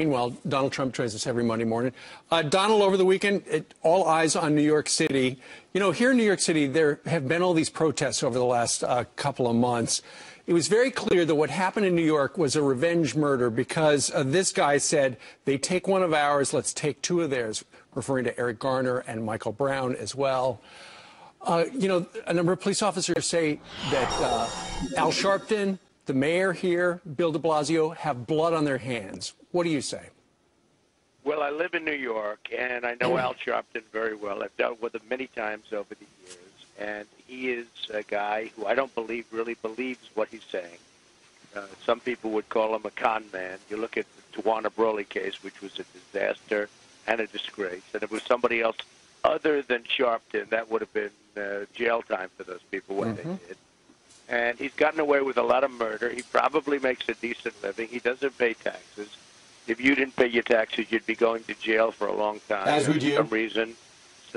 Meanwhile, Donald Trump joins us every Monday morning. Uh, Donald, over the weekend, it, all eyes on New York City. You know, here in New York City, there have been all these protests over the last uh, couple of months. It was very clear that what happened in New York was a revenge murder because uh, this guy said, they take one of ours, let's take two of theirs, referring to Eric Garner and Michael Brown as well. Uh, you know, a number of police officers say that uh, Al Sharpton, the mayor here, Bill de Blasio, have blood on their hands. What do you say? Well, I live in New York, and I know Al Sharpton very well. I've dealt with him many times over the years, and he is a guy who I don't believe really believes what he's saying. Uh, some people would call him a con man. You look at the Tawana Brawley case, which was a disaster and a disgrace, and if it was somebody else other than Sharpton, that would have been uh, jail time for those people, what mm-hmm. they did and he's gotten away with a lot of murder. He probably makes a decent living. He doesn't pay taxes. If you didn't pay your taxes, you'd be going to jail for a long time. As would you. For some reason,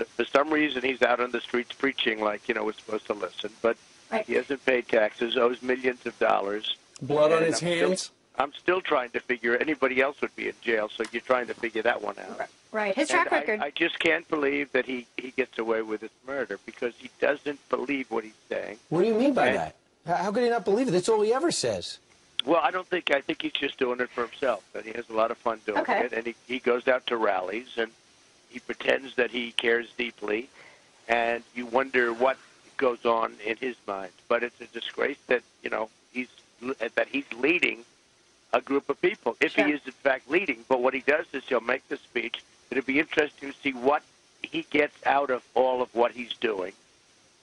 for some reason, he's out on the streets preaching like you know we're supposed to listen, but right. he hasn't paid taxes, owes millions of dollars. Blood on his I'm hands. Still, I'm still trying to figure. Anybody else would be in jail, so you're trying to figure that one out. Right. His track and record. I, I just can't believe that he he gets away with this murder because he doesn't believe what he's saying. What do you mean by and, that? How could he not believe it? That's all he ever says. Well, I don't think. I think he's just doing it for himself, and he has a lot of fun doing okay. it. And he, he goes out to rallies, and he pretends that he cares deeply, and you wonder what goes on in his mind. But it's a disgrace that you know he's that he's leading a group of people. If sure. he is in fact leading, but what he does is he'll make the speech. It'll be interesting to see what he gets out of all of what he's doing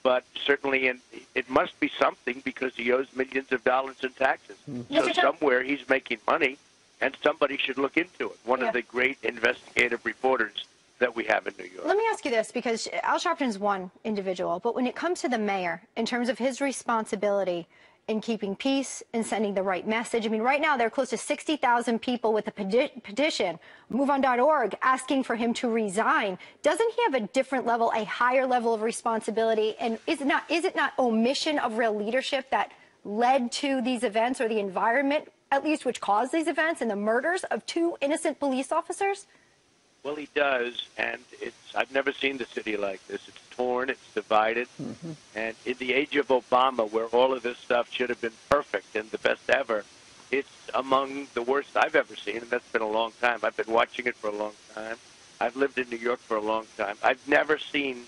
but certainly in, it must be something because he owes millions of dollars in taxes. Mm-hmm. So somewhere he's making money, and somebody should look into it. One yeah. of the great investigative reporters that we have in New York. Let me ask you this, because Al Sharpton's one individual, but when it comes to the mayor, in terms of his responsibility in keeping peace and sending the right message. I mean, right now there are close to 60,000 people with a petition, MoveOn.org, asking for him to resign. Doesn't he have a different level, a higher level of responsibility? And is it not, is it not omission of real leadership that led to these events or the environment, at least, which caused these events and the murders of two innocent police officers? Well, he does, and it's I've never seen the city like this. It's torn, it's divided, mm-hmm. and in the age of Obama, where all of this stuff should have been perfect and the best ever, it's among the worst I've ever seen, and that's been a long time. I've been watching it for a long time. I've lived in New York for a long time. I've never seen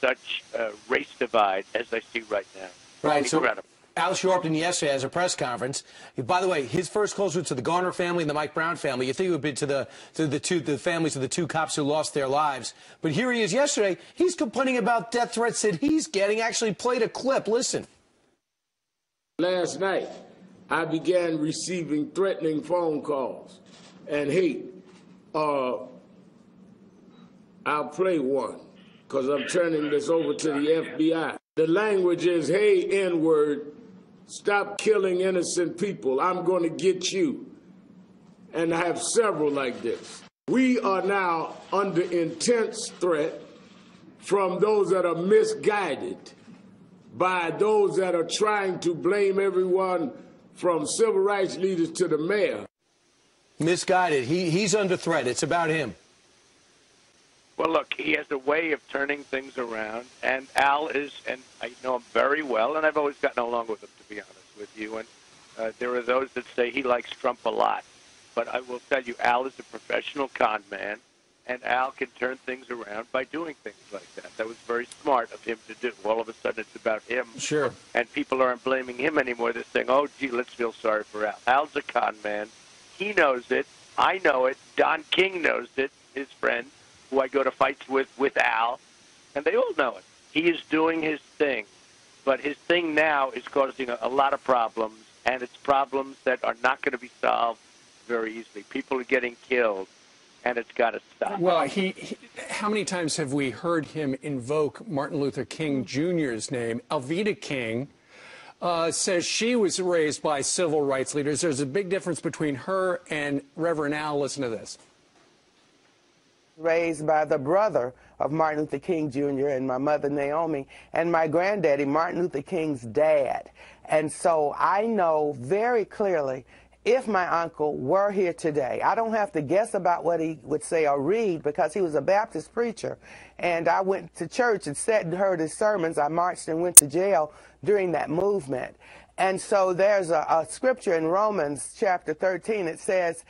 such a race divide as I see right now. Right. It's incredible. Al Sharpton yesterday has a press conference. By the way, his first calls were to the Garner family and the Mike Brown family. You think it would be to the to the two the families of the two cops who lost their lives. But here he is yesterday. He's complaining about death threats that he's getting. Actually played a clip. Listen. Last night, I began receiving threatening phone calls and hate. Uh, I'll play one because I'm turning this over to the FBI. The language is, hey, N word, Stop killing innocent people. I'm going to get you. And I have several like this. We are now under intense threat from those that are misguided by those that are trying to blame everyone from civil rights leaders to the mayor. Misguided. He, he's under threat. It's about him. Well, look, he has a way of turning things around, and Al is, and I know him very well, and I've always gotten along with him, to be honest with you. And uh, there are those that say he likes Trump a lot, but I will tell you, Al is a professional con man, and Al can turn things around by doing things like that. That was very smart of him to do. All of a sudden, it's about him. Sure. And people aren't blaming him anymore. They're saying, "Oh, gee, let's feel sorry for Al." Al's a con man. He knows it. I know it. Don King knows it. His friend who I go to fights with with Al, and they all know it. He is doing his thing, but his thing now is causing a, a lot of problems, and it's problems that are not going to be solved very easily. People are getting killed, and it's got to stop. Well, he, he, how many times have we heard him invoke Martin Luther King Jr.'s name? Alveda King uh, says she was raised by civil rights leaders. There's a big difference between her and Reverend Al. Listen to this raised by the brother of Martin Luther King Jr. and my mother Naomi and my granddaddy, Martin Luther King's dad. And so I know very clearly if my uncle were here today. I don't have to guess about what he would say or read because he was a Baptist preacher. And I went to church and sat and heard his sermons. I marched and went to jail during that movement. And so there's a, a scripture in Romans chapter 13. It says,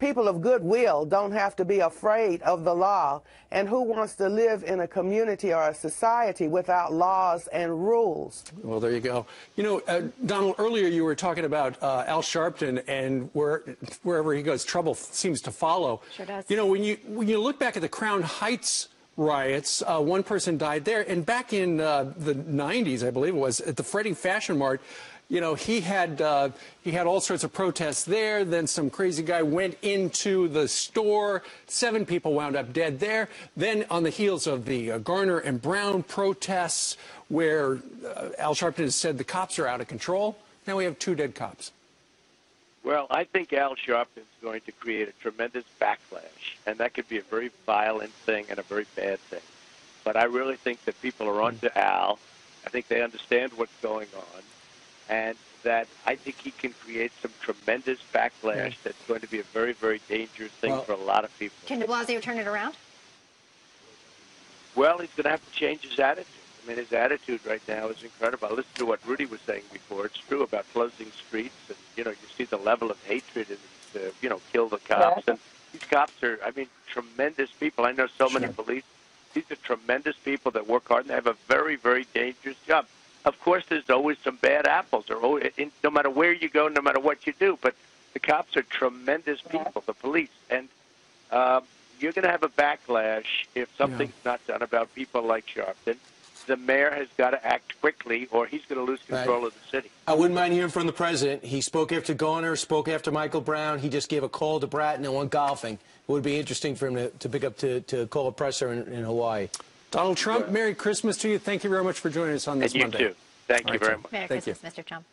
people of goodwill don't have to be afraid of the law. And who wants to live in a community or a society without laws and rules? Well, there you go. You know, uh, Donald, earlier you were talking about uh, Al Sharpton and where, wherever he goes, trouble seems to follow. Sure does. You know, when you, when you look back at the Crown Heights riots, uh, one person died there. And back in uh, the 90s, I believe it was, at the Freddy Fashion Mart, you know, he had uh, he had all sorts of protests there. Then some crazy guy went into the store. Seven people wound up dead there. Then on the heels of the uh, Garner and Brown protests, where uh, Al Sharpton has said the cops are out of control. Now we have two dead cops. Well, I think Al Sharpton is going to create a tremendous backlash, and that could be a very violent thing and a very bad thing. But I really think that people are onto Al. I think they understand what's going on and that I think he can create some tremendous backlash that's going to be a very, very dangerous thing Well- for a lot of people. Can de Blasio turn it around? Well, he's going to have to change his attitude. I mean, his attitude right now is incredible. I listened to what Rudy was saying before. It's true about closing streets, and you know, you see the level of hatred and uh, you know, kill the cops. And these cops are, I mean, tremendous people. I know so many police. These are tremendous people that work hard and they have a very, very dangerous job. Of course, there's always some bad apples. In, no matter where you go, no matter what you do. But the cops are tremendous people, the police, and um, you're going to have a backlash if something's not done about people like Sharpton. The mayor has got to act quickly, or he's going to lose control of the city. I wouldn't mind hearing from the president. He spoke after Garner, spoke after Michael Brown. He just gave a call to Bratton and went golfing. It would be interesting for him to, to pick up to, to call a presser in, in Hawaii. Donald Trump, Merry Christmas to you. Thank you very much for joining us on this And you Monday. too. Thank All you right, very Tom. much. Merry Thank you. Christmas, Mr. Trump.